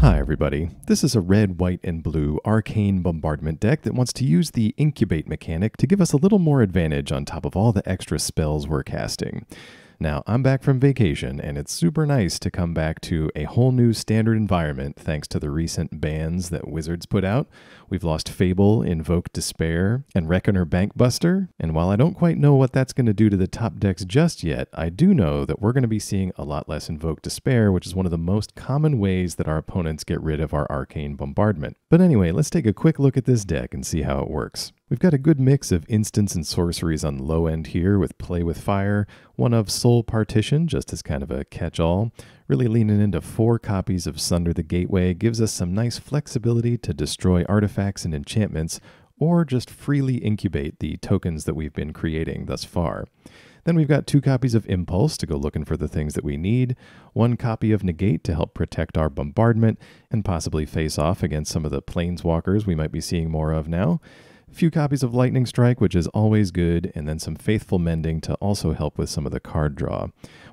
Hi, everybody. This is a red, white, and blue arcane bombardment deck that wants to use the incubate mechanic to give us a little more advantage on top of all the extra spells we're casting. Now, I'm back from vacation, and it's super nice to come back to a whole new standard environment thanks to the recent bans that Wizards put out. We've lost Fable, Invoke Despair, and Reckoner Bankbuster, and while I don't quite know what that's going to do to the top decks just yet, I do know that we're going to be seeing a lot less Invoke Despair, which is one of the most common ways that our opponents get rid of our arcane bombardment. But anyway, let's take a quick look at this deck and see how it works. We've got a good mix of instants and sorceries on the low end here with Play with Fire, one of Soul Partition, just as kind of a catch all. Really leaning into four copies of Sunder the Gateway gives us some nice flexibility to destroy artifacts and enchantments, or just freely incubate the tokens that we've been creating thus far. Then we've got two copies of Impulse to go looking for the things that we need, one copy of Negate to help protect our bombardment and possibly face off against some of the planeswalkers we might be seeing more of now a few copies of Lightning Strike, which is always good, and then some Faithful Mending to also help with some of the card draw.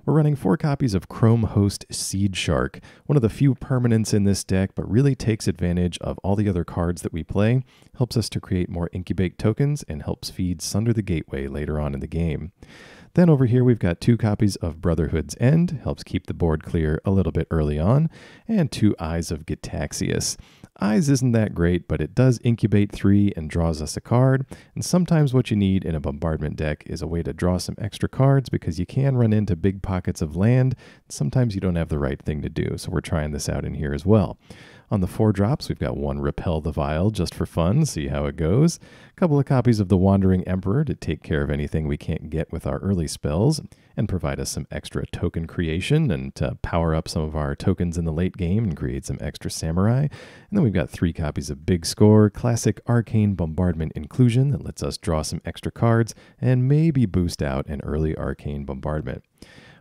We're running four copies of Chrome Host Seed Shark, one of the few permanents in this deck, but really takes advantage of all the other cards that we play, helps us to create more incubate tokens, and helps feed Sunder the Gateway later on in the game. Then over here we've got two copies of Brotherhood's End, helps keep the board clear a little bit early on, and two Eyes of Gitaxias. Eyes isn't that great, but it does incubate three and draws us a card. And sometimes what you need in a bombardment deck is a way to draw some extra cards because you can run into big pockets of land. Sometimes you don't have the right thing to do, so we're trying this out in here as well. On the four drops, we've got one Repel the Vile just for fun, see how it goes. A couple of copies of the Wandering Emperor to take care of anything we can't get with our early spells and provide us some extra token creation and to power up some of our tokens in the late game and create some extra samurai. And then we've got three copies of Big Score, classic arcane bombardment inclusion that lets us draw some extra cards and maybe boost out an early arcane bombardment.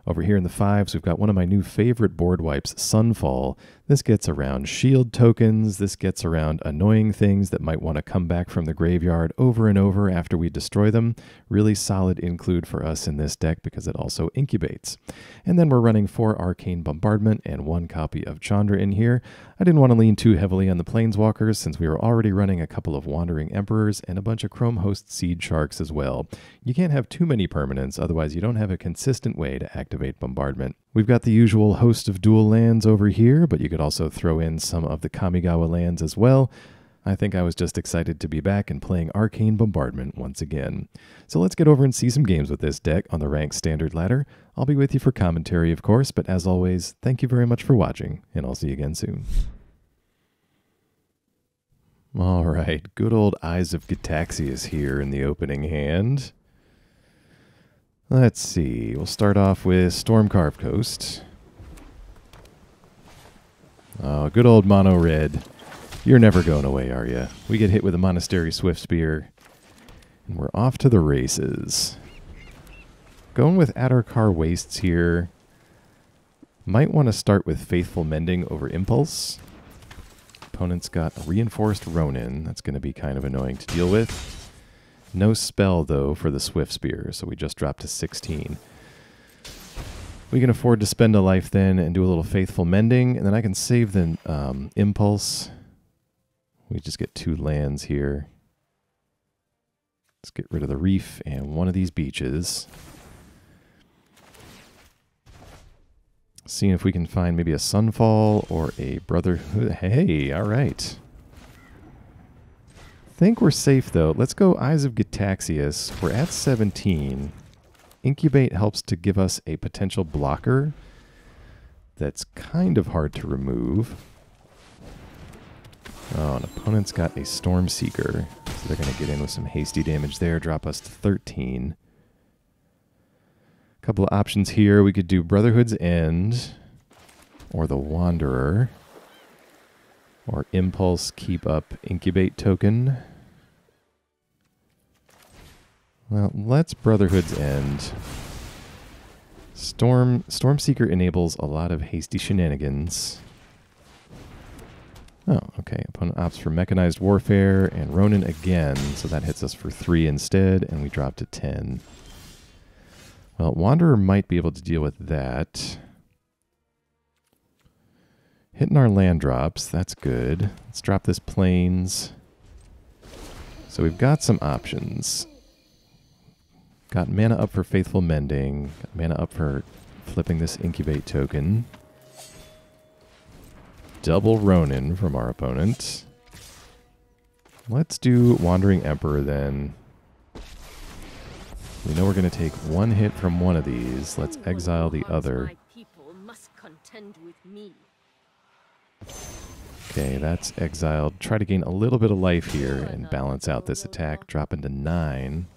Over here in the fives, we've got one of my new favorite board wipes, Sunfall. This gets around shield tokens. This gets around annoying things that might want to come back from the graveyard over and over after we destroy them. Really solid include for us in this deck because it also incubates. And then we're running four Arcane Bombardment and one copy of Chandra in here. I didn't want to lean too heavily on the Planeswalkers since we were already running a couple of Wandering Emperors and a bunch of Chrome Host Seed Sharks as well. You can't have too many permanents, otherwise you don't have a consistent way to activate bombardment. We've got the usual host of dual lands over here, but you could also throw in some of the Kamigawa lands as well. I think I was just excited to be back and playing Arcane Bombardment once again. So let's get over and see some games with this deck on the ranked standard ladder. I'll be with you for commentary, of course, but as always, thank you very much for watching, and I'll see you again soon. All right, good old Eyes of Gitaxias here in the opening hand. Let's see. We'll start off with Stormcarved Coast. Oh, good old mono red. You're never going away, are you? We get hit with a Monastery Swift Spear. and we're off to the races. Going with Adarkar Wastes here. Might want to start with Faithful Mending over Impulse. Opponent's got a Reinforced Ronin. That's going to be kind of annoying to deal with. No spell, though, for the Swift Spear, so we just dropped to 16. We can afford to spend a life then and do a little Faithful Mending, and then I can save the um, Impulse. We just get two lands here. Let's get rid of the reef and one of these beaches. Seeing if we can find maybe a Sunfall or a Brotherhood. Hey, all right think we're safe, though. Let's go Eyes of Gitaxias. We're at 17. Incubate helps to give us a potential blocker that's kind of hard to remove. Oh, an opponent's got a Storm Seeker. So they're going to get in with some hasty damage there, drop us to 13. A couple of options here. We could do Brotherhood's End or the Wanderer. Or impulse keep up incubate token. Well, let's Brotherhood's end. Storm Stormseeker enables a lot of hasty shenanigans. Oh, okay. Opponent opts for Mechanized Warfare and Ronin again, so that hits us for 3 instead, and we drop to 10. Well, Wanderer might be able to deal with that. Hitting our land drops, that's good. Let's drop this plains. So we've got some options. Got mana up for Faithful Mending. Got mana up for flipping this Incubate token. Double Ronin from our opponent. Let's do Wandering Emperor then. We know we're going to take one hit from one of these. Let's exile the other. Okay, that's exiled. Try to gain a little bit of life here and balance out this attack. Drop into 9.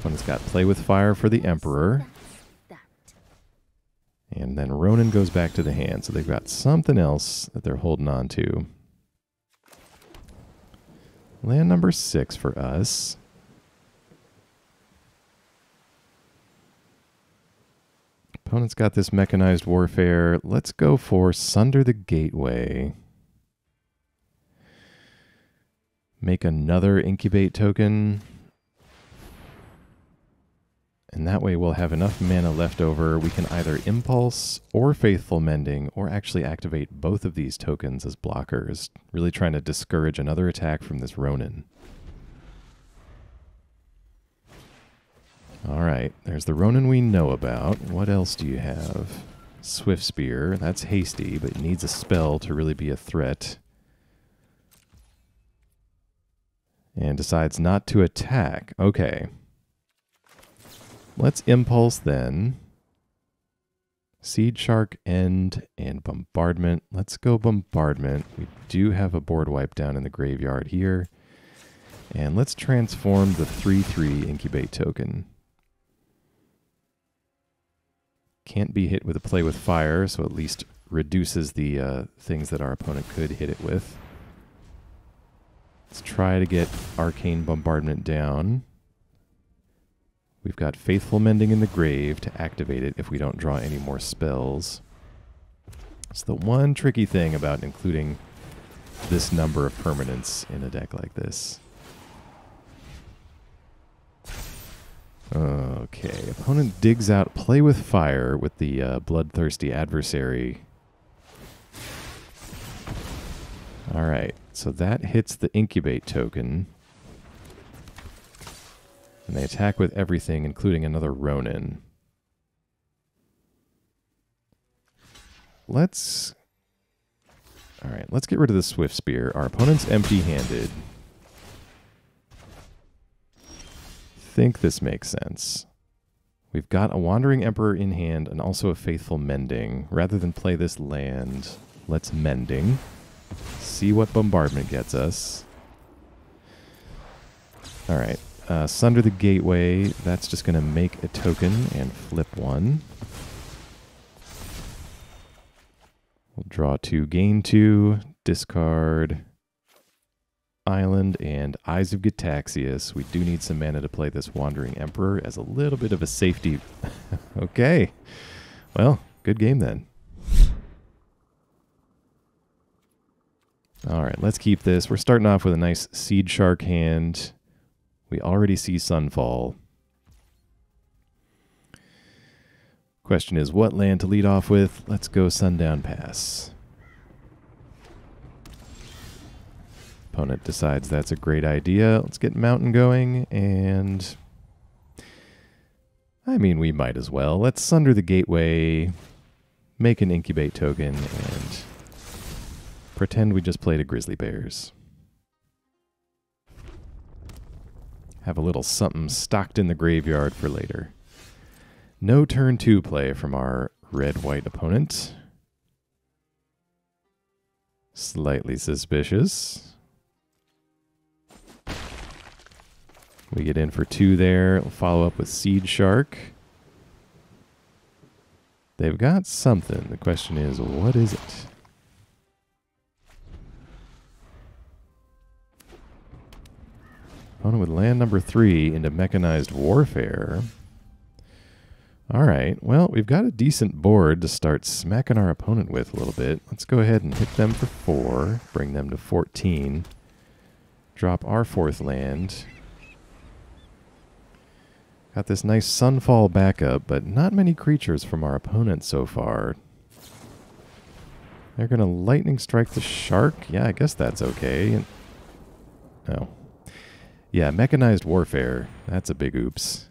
Opponent's got Play with Fire for the Emperor. And then Ronin goes back to the hand, so they've got something else that they're holding on to. Land number 6 for us. Opponent's got this mechanized warfare. Let's go for Sunder the Gateway. Make another incubate token. And that way we'll have enough mana left over. We can either Impulse or Faithful Mending, or actually activate both of these tokens as blockers, really trying to discourage another attack from this Ronin. All right, there's the Ronin we know about. What else do you have? Swift Spear. That's hasty, but needs a spell to really be a threat. And decides not to attack. Okay. Let's Impulse then. Seed Shark End and Bombardment. Let's go Bombardment. We do have a board wipe down in the graveyard here. And let's transform the 3-3 Incubate token. Can't be hit with a play with fire, so at least reduces the uh, things that our opponent could hit it with. Let's try to get Arcane Bombardment down. We've got Faithful Mending in the grave to activate it if we don't draw any more spells. It's the one tricky thing about including this number of permanents in a deck like this. Okay, opponent digs out play with fire with the uh, bloodthirsty adversary. All right, so that hits the incubate token. And they attack with everything, including another Ronin. Let's... Alright, let's get rid of the Swift Spear. Our opponent's empty-handed. think this makes sense. We've got a Wandering Emperor in hand and also a Faithful Mending. Rather than play this land, let's Mending. See what Bombardment gets us. Alright, uh, Sunder the Gateway. That's just going to make a token and flip one. We'll draw two, gain two, discard, Island and Eyes of Gitaxias. We do need some mana to play this Wandering Emperor as a little bit of a safety. okay. Well, good game then. All right, let's keep this. We're starting off with a nice Seed Shark hand. We already see Sunfall. Question is, what land to lead off with? Let's go Sundown Pass. Opponent decides that's a great idea. Let's get Mountain going, and... I mean, we might as well. Let's Sunder the Gateway, make an Incubate token, and pretend we just played a Grizzly Bears. Have a little something stocked in the graveyard for later. No turn two play from our red-white opponent. Slightly suspicious. We get in for two there. We'll follow up with Seed Shark. They've got something. The question is, what is it? Opponent with land number three into mechanized warfare. All right, well, we've got a decent board to start smacking our opponent with a little bit. Let's go ahead and hit them for four, bring them to 14. Drop our fourth land. Got this nice Sunfall backup, but not many creatures from our opponent so far. They're going to lightning strike the shark. Yeah, I guess that's okay. Oh. Yeah, mechanized warfare. That's a big oops.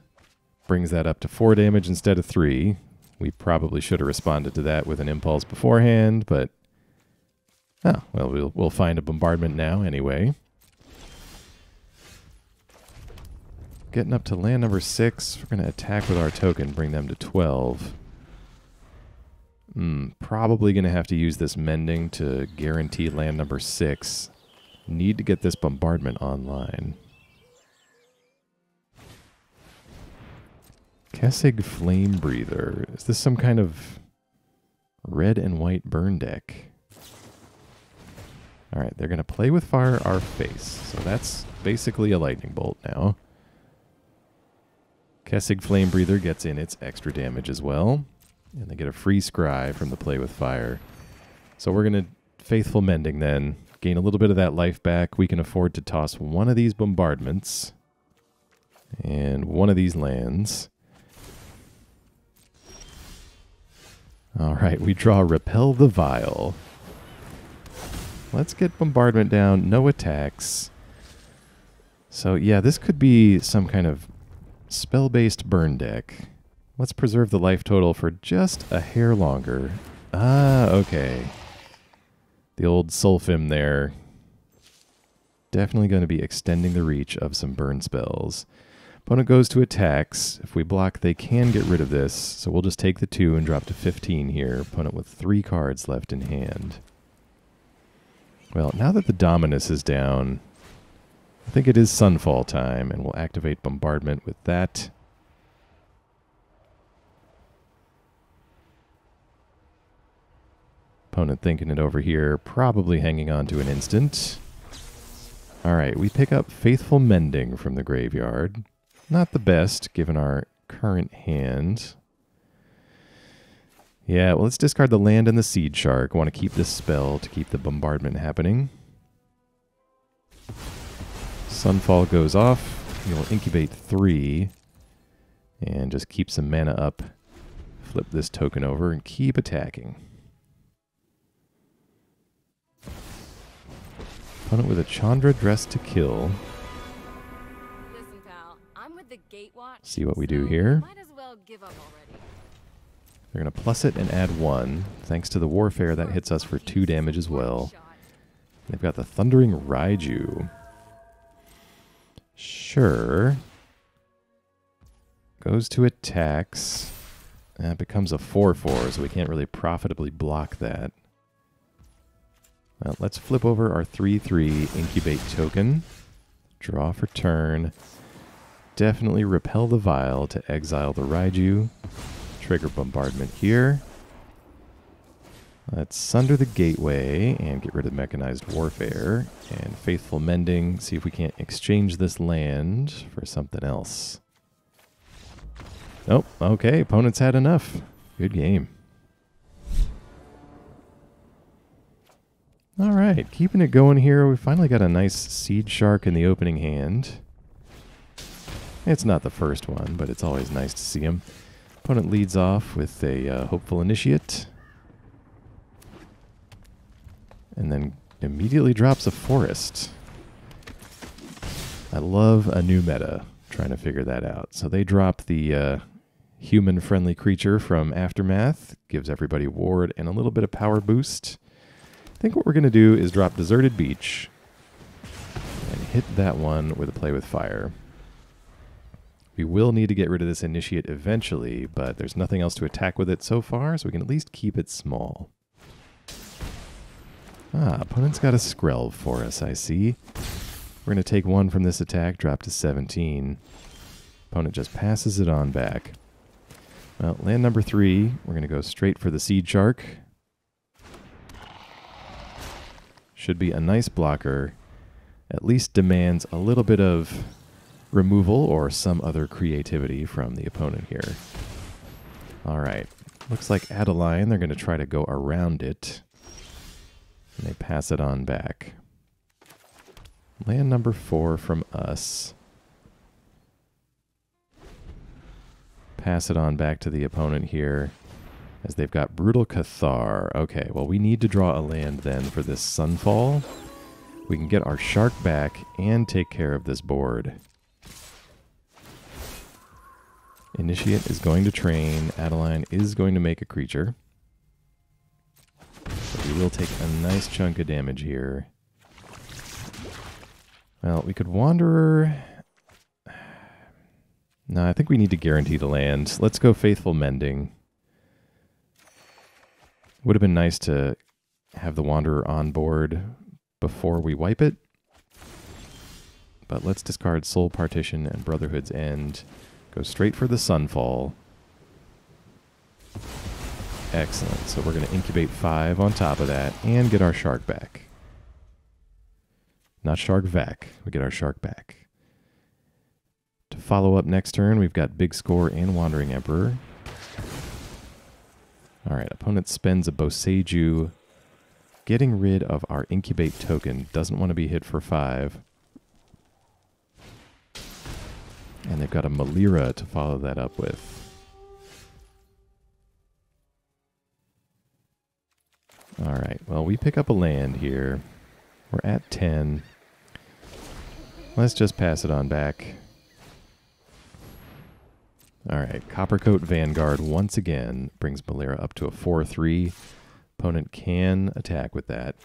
Brings that up to four damage instead of three. We probably should have responded to that with an impulse beforehand, but... Oh, well, we'll, we'll find a bombardment now anyway. Getting up to land number six. We're going to attack with our token, bring them to 12. Hmm, probably going to have to use this mending to guarantee land number six. Need to get this bombardment online. Kessig Flame Breather. Is this some kind of red and white burn deck? Alright, they're going to play with fire our face. So that's basically a lightning bolt now. Kessig Flame Breather gets in its extra damage as well. And they get a free scry from the play with fire. So we're going to Faithful Mending then. Gain a little bit of that life back. We can afford to toss one of these bombardments. And one of these lands. All right, we draw Repel the Vile. Let's get Bombardment down. No attacks. So yeah, this could be some kind of spell-based burn deck. Let's preserve the life total for just a hair longer. Ah, okay. The old Solphim there. Definitely going to be extending the reach of some burn spells. Opponent goes to attacks. If we block, they can get rid of this. So we'll just take the 2 and drop to 15 here. Opponent with 3 cards left in hand. Well, now that the Dominus is down, I think it is Sunfall time, and we'll activate Bombardment with that. Opponent thinking it over here, probably hanging on to an instant. Alright, we pick up Faithful Mending from the graveyard. Not the best, given our current hand. Yeah, well, let's discard the land and the Seed Shark. want to keep this spell to keep the bombardment happening. Sunfall goes off. You'll incubate three. And just keep some mana up. Flip this token over and keep attacking. Opponent with a Chandra dressed to kill. See what we do here. Might as well give up already. They're going to plus it and add one. Thanks to the Warfare, that hits us for two damage as well. They've got the Thundering Raiju. Sure. Goes to attacks. That becomes a 4-4, so we can't really profitably block that. Uh, let's flip over our 3-3 Incubate token. Draw for turn. Definitely repel the Vile to exile the Raiju. Trigger Bombardment here. Let's sunder the gateway and get rid of mechanized warfare and faithful mending. See if we can't exchange this land for something else. Nope. Okay, opponents had enough. Good game. All right, keeping it going here. We finally got a nice Seed Shark in the opening hand. It's not the first one, but it's always nice to see him. Opponent leads off with a uh, Hopeful Initiate. And then immediately drops a Forest. I love a new meta, trying to figure that out. So they drop the uh, human-friendly creature from Aftermath. Gives everybody ward and a little bit of power boost. I think what we're going to do is drop Deserted Beach and hit that one with a play with fire. We will need to get rid of this initiate eventually, but there's nothing else to attack with it so far, so we can at least keep it small. Ah, opponent's got a Skrelv for us, I see. We're going to take one from this attack, drop to 17. Opponent just passes it on back. Well, land number three, we're going to go straight for the Seed Shark. should be a nice blocker. At least demands a little bit of removal or some other creativity from the opponent here. All right. Looks like Adeline, they're going to try to go around it. And they pass it on back. Land number four from us. Pass it on back to the opponent here. As they've got Brutal Cathar. Okay, well, we need to draw a land then for this Sunfall. We can get our shark back and take care of this board. Initiate is going to train. Adeline is going to make a creature. So we will take a nice chunk of damage here. Well, we could Wanderer. No, I think we need to guarantee the land. Let's go Faithful Mending. Would have been nice to have the Wanderer on board before we wipe it. But let's discard Soul Partition and Brotherhood's End. Go straight for the Sunfall. Excellent. So we're going to incubate five on top of that and get our shark back. Not shark vac. We get our shark back. To follow up next turn, we've got Big Score and Wandering Emperor. All right, opponent spends a Boseiju. Getting rid of our incubate token. Doesn't want to be hit for five. And they've got a Melira to follow that up with. All right, well, we pick up a land here. We're at 10. Let's just pass it on back. All right, Coppercoat Vanguard once again brings Melira up to a 4-3. Opponent can attack with that.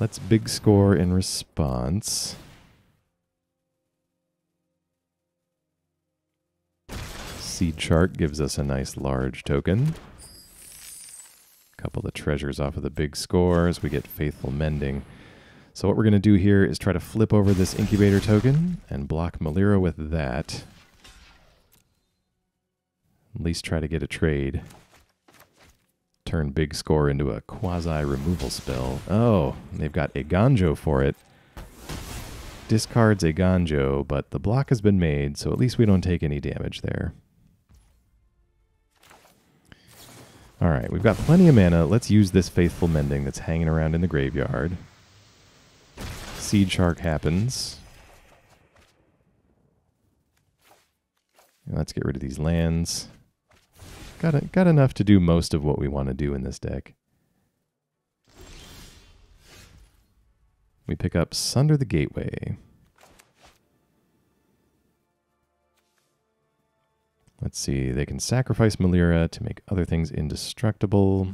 Let's big score in response. Seed Shark gives us a nice large token. a Couple of treasures off of the big scores. We get Faithful Mending. So what we're going to do here is try to flip over this incubator token and block Melira with that. At least try to get a trade. Turn big score into a quasi removal spell. Oh, they've got Eiganjo for it. Discards Eiganjo, but the block has been made, so at least we don't take any damage there. Alright, we've got plenty of mana. Let's use this Faithful Mending that's hanging around in the graveyard. Seed Shark happens. let's get rid of these lands. Got, got enough to do most of what we want to do in this deck. We pick up Sunder the Gateway. Let's see, they can sacrifice Melira to make other things indestructible.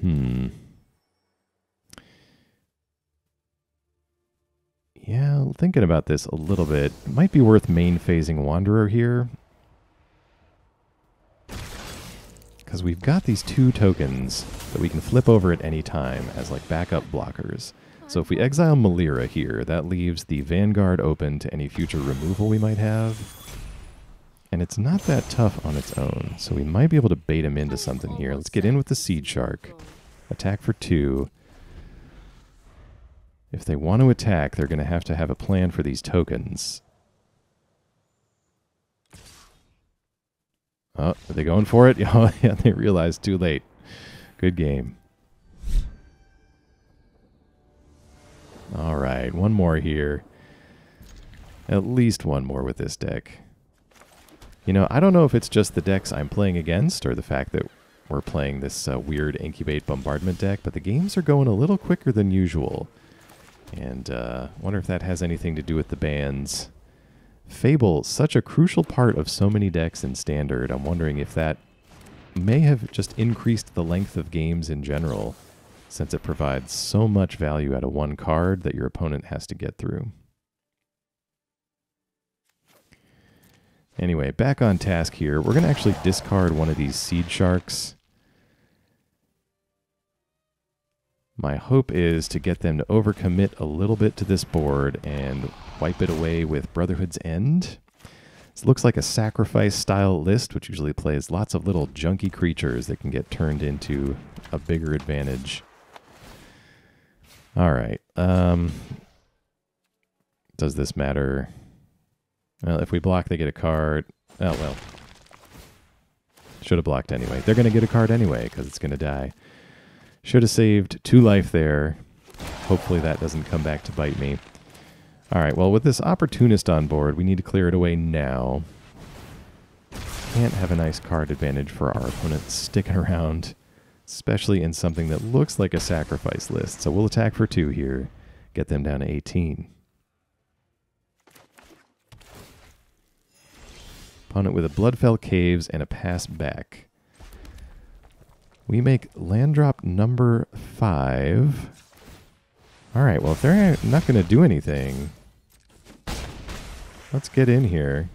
Hmm. Yeah, thinking about this a little bit, it might be worth main phasing Wanderer here. Because we've got these two tokens that we can flip over at any time as like backup blockers. So if we exile Melira here, that leaves the Vanguard open to any future removal we might have. And it's not that tough on its own, so we might be able to bait him into something here. Let's get in with the Seed Shark. Attack for two. If they want to attack, they're going to have to have a plan for these tokens. Oh, are they going for it? Oh, yeah, they realized too late. Good game. All right, one more here. At least one more with this deck. You know, I don't know if it's just the decks I'm playing against or the fact that we're playing this uh, weird incubate bombardment deck, but the games are going a little quicker than usual. And uh, wonder if that has anything to do with the bans. Fable, such a crucial part of so many decks in Standard. I'm wondering if that may have just increased the length of games in general, since it provides so much value out of one card that your opponent has to get through. Anyway, back on task here. We're going to actually discard one of these Seed Sharks. My hope is to get them to overcommit a little bit to this board and wipe it away with Brotherhood's End. This looks like a sacrifice style list, which usually plays lots of little junky creatures that can get turned into a bigger advantage. All right. Um, does this matter? Well, if we block, they get a card. Oh, well. Should have blocked anyway. They're going to get a card anyway because it's going to die. Should have saved two life there. Hopefully that doesn't come back to bite me. All right, well, with this Opportunist on board, we need to clear it away now. can't have a nice card advantage for our opponent sticking around, especially in something that looks like a sacrifice list. So we'll attack for two here, get them down to 18. Opponent with a Bloodfell Caves and a pass back. We make land drop number five. All right, well, if they're not going to do anything, let's get in here.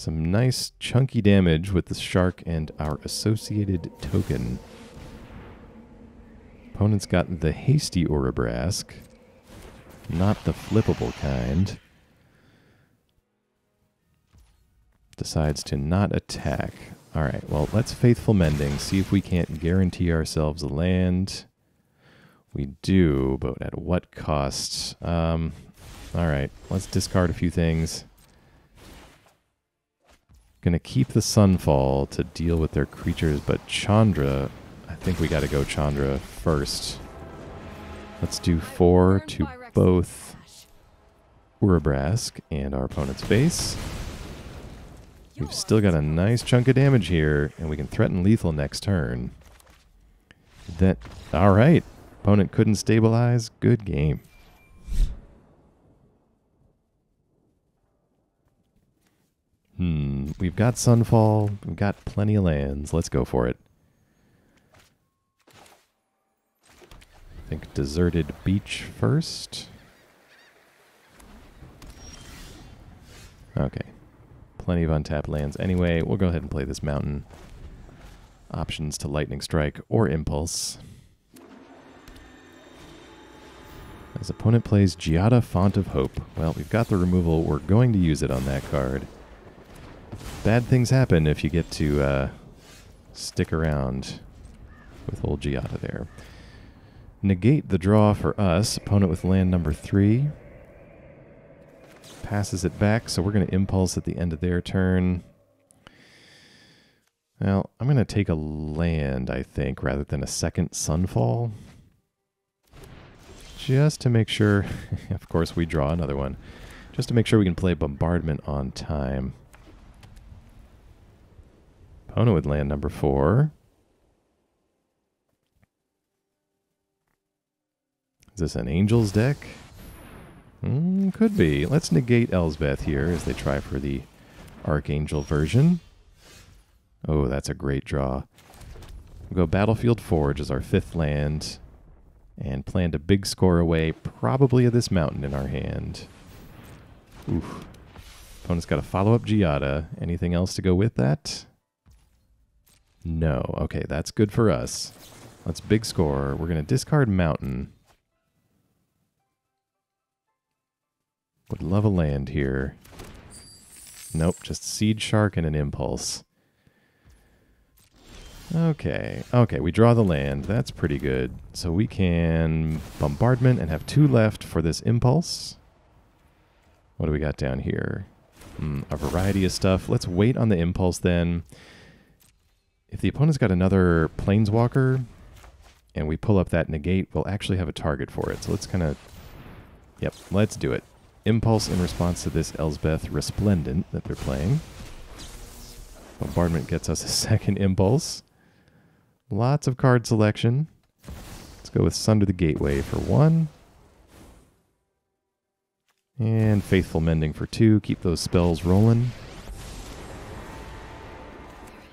Some nice chunky damage with the shark and our associated token. Opponent's got the hasty Urabrask, not the flippable kind. Decides to not attack. All right, well, let's Faithful Mending, see if we can't guarantee ourselves a land. We do, but at what cost? Um, all right, let's discard a few things. Gonna keep the Sunfall to deal with their creatures, but Chandra, I think we gotta go Chandra first. Let's do four to both Urabrask and our opponent's base. We've still got a nice chunk of damage here, and we can threaten lethal next turn. That all right. Opponent couldn't stabilize. Good game. Hmm. We've got Sunfall. We've got plenty of lands. Let's go for it. I think Deserted Beach first. Okay. Plenty of untapped lands anyway. We'll go ahead and play this mountain. Options to Lightning Strike or Impulse. As opponent plays Giada Font of Hope. Well, we've got the removal. We're going to use it on that card. Bad things happen if you get to uh, stick around with old Giada there. Negate the draw for us. Opponent with land number three. Passes it back, so we're going to impulse at the end of their turn. Well, I'm going to take a land, I think, rather than a second Sunfall. Just to make sure, of course, we draw another one. Just to make sure we can play Bombardment on time. Opponent would land number four. Is this an Angels deck? Mm, could be. Let's negate Elspeth here as they try for the Archangel version. Oh, that's a great draw. We'll go Battlefield Forge as our fifth land and planned a big score away, probably of this mountain in our hand. Oof. Opponent's got a follow-up Giada. Anything else to go with that? No. Okay, that's good for us. Let's big score. We're going to discard Mountain. Would love a land here. Nope, just Seed Shark and an Impulse. Okay, okay, we draw the land. That's pretty good. So we can Bombardment and have two left for this Impulse. What do we got down here? Mm, a variety of stuff. Let's wait on the Impulse then. If the opponent's got another Planeswalker and we pull up that negate, we'll actually have a target for it. So let's kind of... Yep, let's do it. Impulse in response to this Elspeth Resplendent that they're playing. Bombardment gets us a second Impulse. Lots of card selection. Let's go with Sunder the Gateway for one. And Faithful Mending for two. Keep those spells rolling.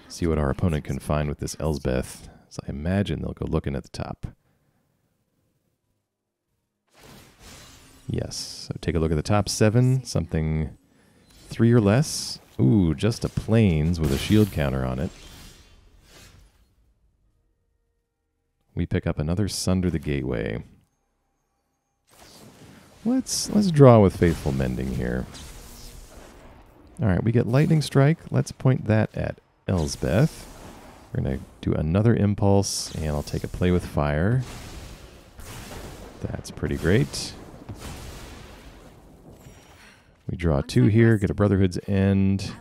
See what our opponent can find with this Elspeth. So I imagine they'll go looking at the top. Yes. So take a look at the top seven. Something three or less. Ooh, just a plains with a shield counter on it. We pick up another Sunder the Gateway. Let's let's draw with Faithful Mending here. All right, we get Lightning Strike. Let's point that at Elspeth. We're going to do another Impulse, and I'll take a Play with Fire. That's pretty great. We draw two here, get a Brotherhood's End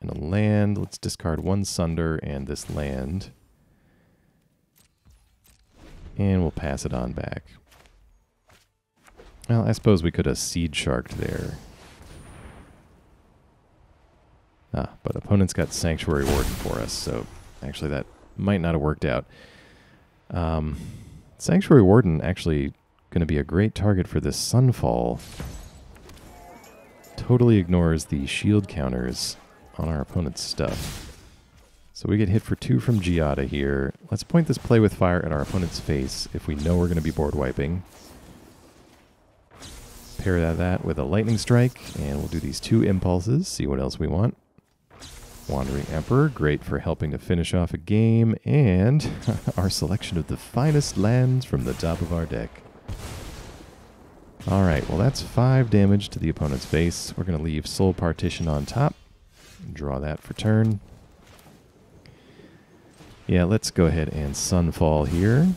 and a land. Let's discard one Sunder and this land. And we'll pass it on back. Well, I suppose we could have Seed Sharked there. Ah, but opponent's got Sanctuary Warden for us, so actually that might not have worked out. Um, Sanctuary Warden actually going to be a great target for this Sunfall. Totally ignores the shield counters on our opponent's stuff. So we get hit for two from Giada here. Let's point this play with fire at our opponent's face if we know we're going to be board wiping. Pair that, that with a lightning strike, and we'll do these two impulses, see what else we want. Wandering Emperor, great for helping to finish off a game, and our selection of the finest lands from the top of our deck. Alright, well that's 5 damage to the opponent's base. We're going to leave Soul Partition on top. Draw that for turn. Yeah, let's go ahead and Sunfall here.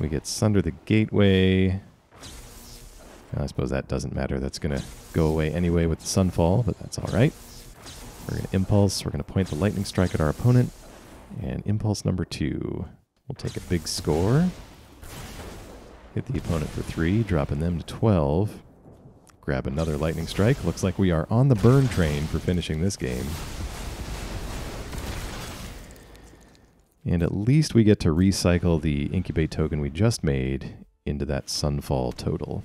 We get Sunder the Gateway. I suppose that doesn't matter. That's going to go away anyway with the Sunfall, but that's alright. We're going to Impulse. We're going to point the Lightning Strike at our opponent. And Impulse number two. We'll take a big score. Hit the opponent for three, dropping them to 12. Grab another Lightning Strike. Looks like we are on the burn train for finishing this game. And at least we get to recycle the Incubate token we just made into that Sunfall total.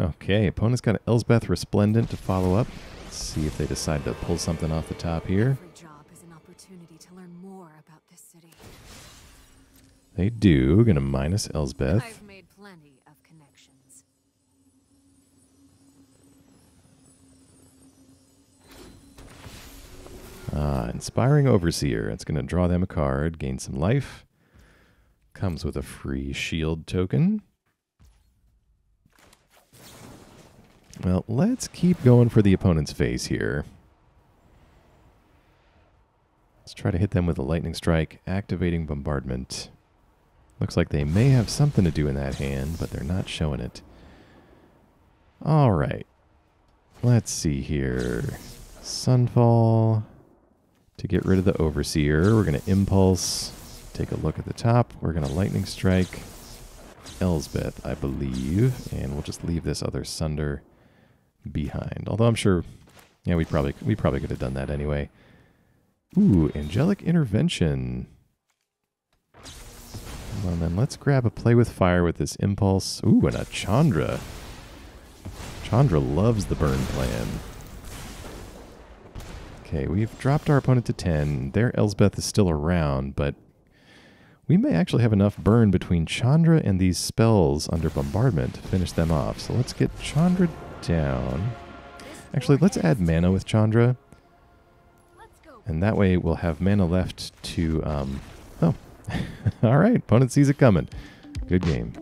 Okay, opponent's got an Elspeth Resplendent to follow up. Let's see if they decide to pull something off the top here. Every job is an opportunity to learn more about this city. They do. Gonna minus Elspeth. I've made plenty of connections. Ah, Inspiring Overseer. It's gonna draw them a card, gain some life. Comes with a free shield token. Well, let's keep going for the opponent's face here. Let's try to hit them with a lightning strike, activating bombardment. Looks like they may have something to do in that hand, but they're not showing it. All right. Let's see here. Sunfall. To get rid of the Overseer, we're going to Impulse. Take a look at the top. We're going to Lightning Strike. Elspeth, I believe. And we'll just leave this other Sunder behind. Although I'm sure, yeah, we probably we probably could have done that anyway. Ooh, angelic intervention. Well, then let's grab a play with fire with this impulse. Ooh, and a Chandra. Chandra loves the burn plan. Okay, we've dropped our opponent to 10. Their Elspeth is still around, but we may actually have enough burn between Chandra and these spells under bombardment to finish them off. So let's get Chandra down. Actually, let's add mana with Chandra. And that way we'll have mana left to... Um, oh, all right. Opponent sees it coming. Good game.